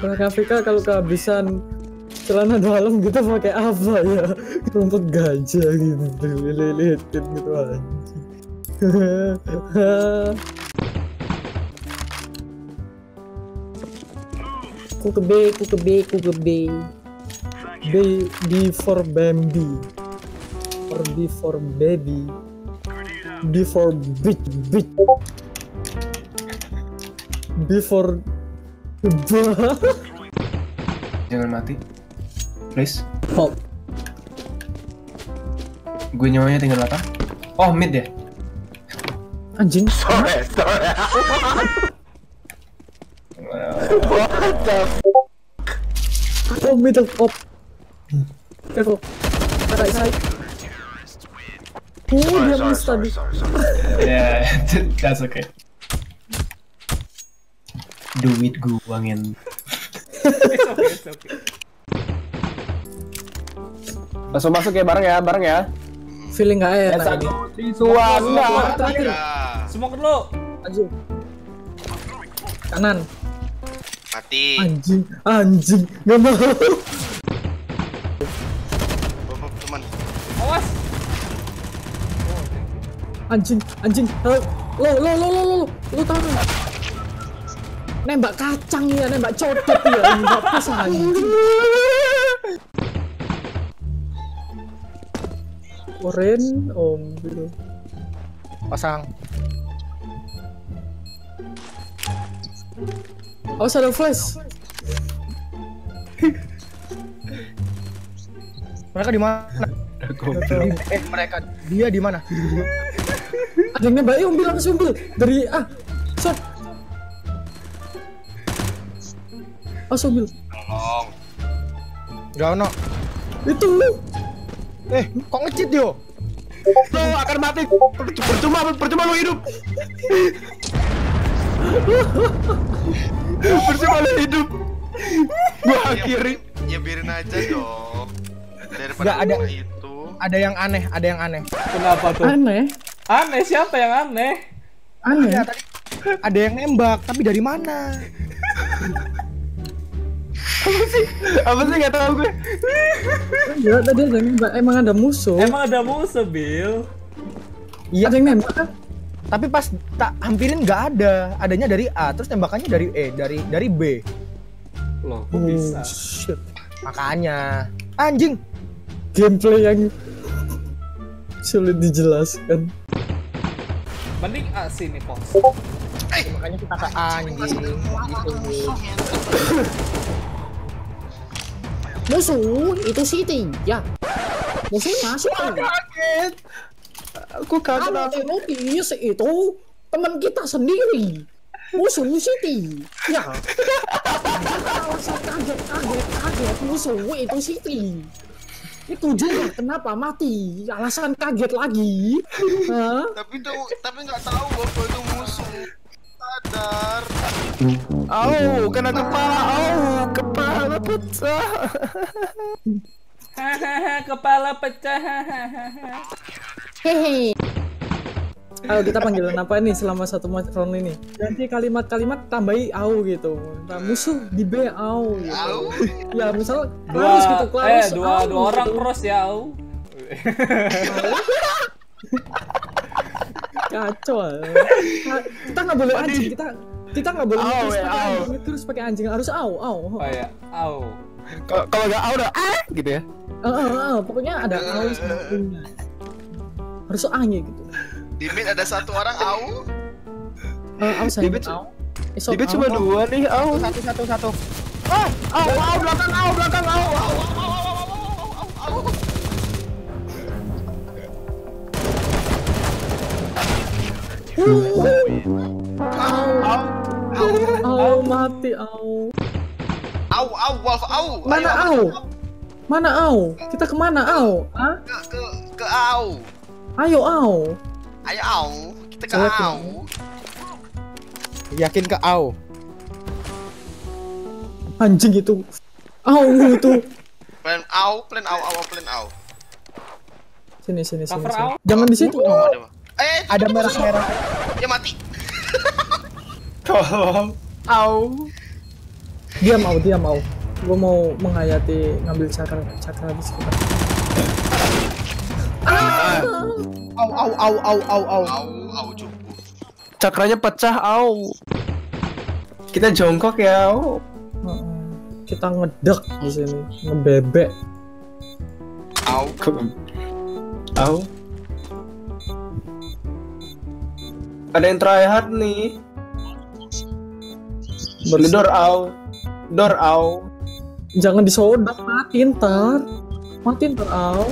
Orang Afrika kalau kehabisan celana dalam gitu pakai apa ya? Rumput gajah gitu, lilitin gitu anjing. ku ke B, ku ke B, ku ke B. B, B for Bambi. Or B for baby. B for bitch, bitch. B for Jangan mati. Please. Hold. Gue nyawanya tinggal 8. Oh, mid ya? Anjing. Sorry, sorry. What the Oh, middle up. Careful. Right side. Oh, dia miss tadi. sorry. Yeah, that's okay. Duit gua ngin. It's okay, it's okay. Langsung masuk ya bareng ya, bareng ya. Feeling gak enak ini. Suan enggak. Terakhir. Semua ke dulu. Maju. Kanan. Mati. Anjing, anjing. Gak mau. Teman. Awas. Anjing, anjing. Lo, lo, lo, lo, lo, lo, nggak? Nembak kacang ya, nembak codot ya. Nembak pas anjing. Oren, om, gitu. Pasang. Awas ada flash. Mereka di mana? eh, mereka dia di mana? Ada yang nembak, eh, umbil langsung umbil. Dari, ah, shot. Langsung umbil. Tolong. Gak ono. Itu. Eh, kok ngecit yo? Lo akan mati. Percuma, percuma lo hidup. percuma lo hidup. Gua akhiri. Ya biarin aja dong. Daripada Nggak ada. itu. Ada yang aneh, ada yang aneh. Kenapa tuh? Aneh. Aneh siapa yang aneh? Aneh. Ya, tadi ada yang nembak, tapi dari mana? Apa sih nggak tahu gue. Ya, tadi ada yang nembak. Emang ada musuh. Emang ada musuh, Bill. Ada yang nembak kan? Tapi pas tak hampirin nggak ada, adanya dari A, terus tembakannya dari E, dari dari B. Loh, kok bisa? Oh, shit. Makanya anjing. Gameplay yang sulit dijelaskan. Mending A sini, Pos. Makanya kita ke anjing. Gitu. Musuh itu Siti, ya. Musuhnya Siti. Kaget. Aku kaget. Kalau Tenotis itu teman kita sendiri. Musuh Siti. Ya. Alasan kaget, kaget, kaget. Musuh itu Siti. Itu juga kenapa mati. Alasan kaget lagi. Hah? Tapi tuh tapi nggak tahu bahwa itu musuh. Sadar. Au, kena kepala. Au, kepala pecah. Hahaha, kepala pecah. Hehe. Ayo kita panggilan apa nih selama satu match round ini? Ganti kalimat-kalimat tambahi au gitu. Nah, musuh di B au gitu. Au. Ya misal Dua, Clarus gitu, eh Clarus dua, au, dua orang gitu. cross ya, Au. Kacau. Ka- Kita nggak boleh anjing, kita kita nggak boleh Au, terus ya, pakai au. anjing, terus pakai anjing harus au au. Oh ya, Au. Kalau kalau nggak au udah ah gitu ya. Eh, eh, eh, pokoknya ada au au-nya. Harus angin gitu. Di mid ada satu orang au. Eh, au saya Bibit- au. Au. cuma dua nih. Au. Satu satu satu. Au, au belakang au belakang au. Au. Au mati au. Au au Wolf au. Mana Ayo, au? Mana au? Kita ke mana au? Hah? Ke ke ke au. Ayo au. Ayo au. Kita ke Jelek au. Yakin ke AU. Anjing itu. Au itu. Plan au, plan au, au, plan au. Sini sini sini. Sini. Jangan di situ. Oh, ada. Eh, Ada merah-merah. ya mati. Tolong. Au. Dia mau, dia mau. Gue mau menghayati ngambil cakra cakra di sekitar. Au au au au au au. Au, au cukup. Cakranya pecah, au. Kita jongkok ya, au. Heeh. Kita ngedek di sini, ngebebek. Au. Au. Ada yang try hard nih. Door au. Door au. Jangan disodak, mati ntar. Mati ntar, au.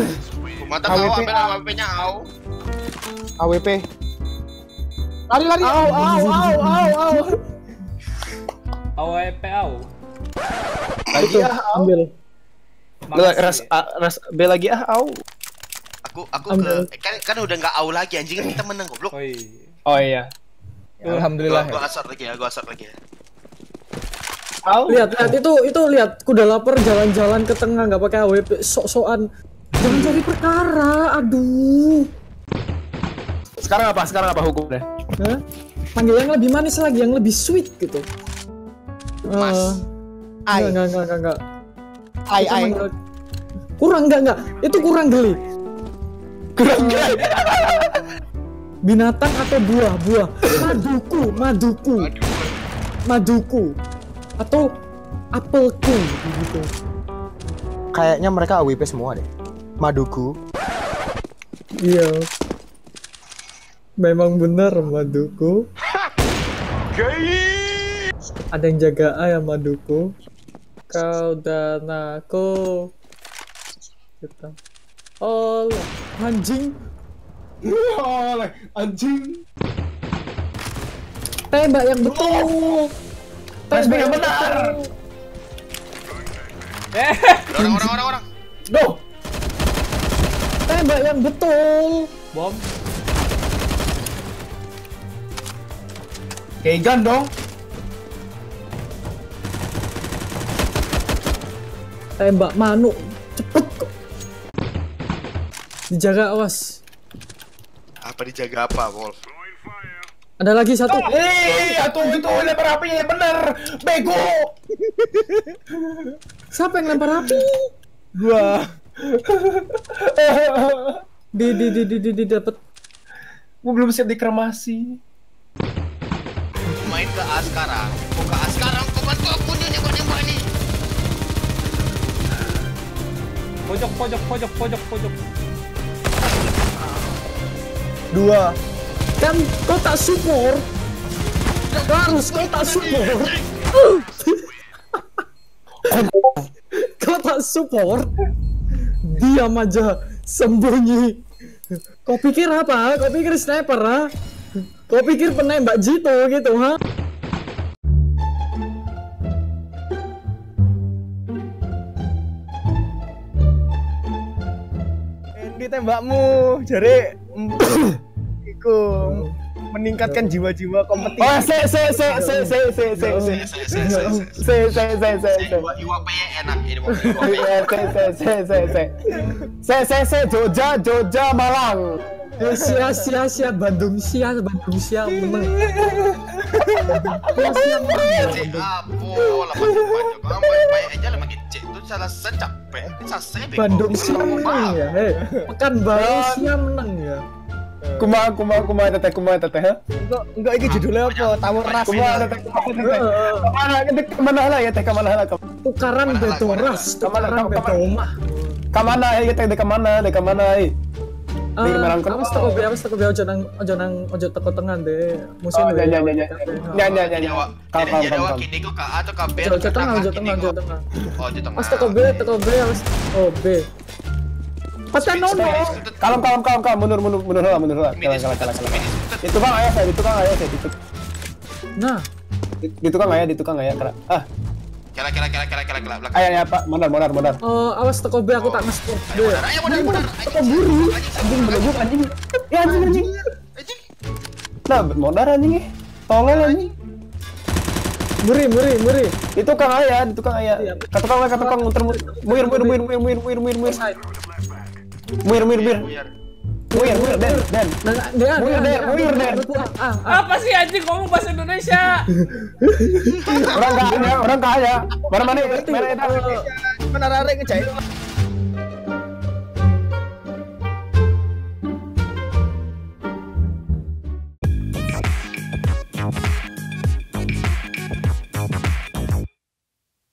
Mantap au, ambil AWP-nya au. AWP. Lari lari. Au, au, au, au, au. AWP au. Lagi ah, au. Ambil. Ras, ras, ras, B lagi ah, au. Aku aku Ambil. ke kan kan udah nggak au lagi anjing kan kita menang goblok. Oi. Oh iya. Gua, Alhamdulillah. gua ya. asar lagi ya, gua asar lagi ya. Au. Lihat, lihat itu itu lihat kuda lapar jalan-jalan ke tengah nggak pakai AWP sok-sokan. Jangan cari perkara, aduh. Sekarang apa? Sekarang apa hukumnya? Hah? Panggil yang lebih manis lagi, yang lebih sweet gitu. Mas. Eh, Ai. enggak, enggak, enggak, enggak. Ai ai. manggil- Kurang enggak, enggak. Itu kurang geli. Kurang gila. Binatang atau buah, buah. Maduku, maduku, maduku. Atau apelku gitu. Kayaknya mereka AWP semua deh. Maduku. Iya. Memang benar maduku. Ada yang jaga A ya maduku. Kau dan aku. Kita. Oh, anjing. Oleh anjing. Tembak yang betul. Flashback yang benar. Eh, Orang orang orang orang. Duh. Tembak yang betul. bom. Kegan dong. Tembak manuk. Cepet kok. Dijaga awas. Apa dijaga apa, Wolf? Ada lagi satu. Eh, atuh itu lempar apinya yang bener. Bego. Siapa yang lempar api? Gua. Di di di di di, di dapat. Gue belum siap dikremasi. Main ke A sekarang. Kok ke A sekarang? Kok bantu aku nih nembak nembak nih? Pojok, pojok, pojok, pojok, pojok. Dua. Kan kau tak support. Harus kau tak support. kau tak support. Diam aja, sembunyi. Kau pikir apa? Kau pikir sniper, ha? Kau pikir penembak Jito gitu, ha? Tembakmu. Mm, iku meningkatkan jiwa-jiwa kompetisi. Oh, se se se se se se se se Se se se se. se se se se se enak ini. Iya, se se se se se se se se Jogja Jogja Malang Eh, sia sia sia Bandung sia Bandung sia menang. Sia apa lah. Kamu banyak aja lah makin cek itu salah saya bego. Bandung sia menang ya. Pekan baru sia menang ya. Kuma kuma kuma teteh kuma teteh ha? Enggak, enggak iki judulnya apa? Tawur ras. Kuma teteh kuma teteh Ke mana ke mana lah ya teh ke mana lah Tukaran beto ras, tukaran beto omah. Ke mana ya teh dek ke mana dek ke mana eh Di Merangkon. awas teko be, awas teko be ojo nang ojo nang ojo teko tengah deh. Musim Oh, be, ya, ya, ya, ya. Ya, ya, ya, ya. Kam, jadi kam, jadi kam, awak kam. kini kok ke A atau ke B? Ojo tengah, ojo tengah, ojo tengah. Oh, ojo tengah. Awas teko B, teko B, awas oh B. Patah nono. Kalem kalem kalem kalem. Mundur mundur mundur lah mundur lah kalah kalah kalah kalah itu kan ayah saya itu kan ayah saya itu Nah, itu kan ayah itu kan ayah kera ah. Kira kira kira kira kira kira belakang. ayahnya apa modar modar modar oh, awas teko B aku tak. Ayo benar, ayo benar benar. Teko buru. anjing belum anjing. Ya anjing anjing. Anjing. nah modar anjing. Tolol anjing. Muri, muri, muri. itu kang ayah itu kang ayah kata kang kata kang muter muter. Muir muir muir muir muir muir muir muir muir muir muir. Muir, muir, Den, Den. Nah, dia, Muir, Der, muir, ah. Apa sih anjing ngomong bahasa Indonesia? Orang kaya, orang kaya. Mana mana mana itu. Mana rare ngecai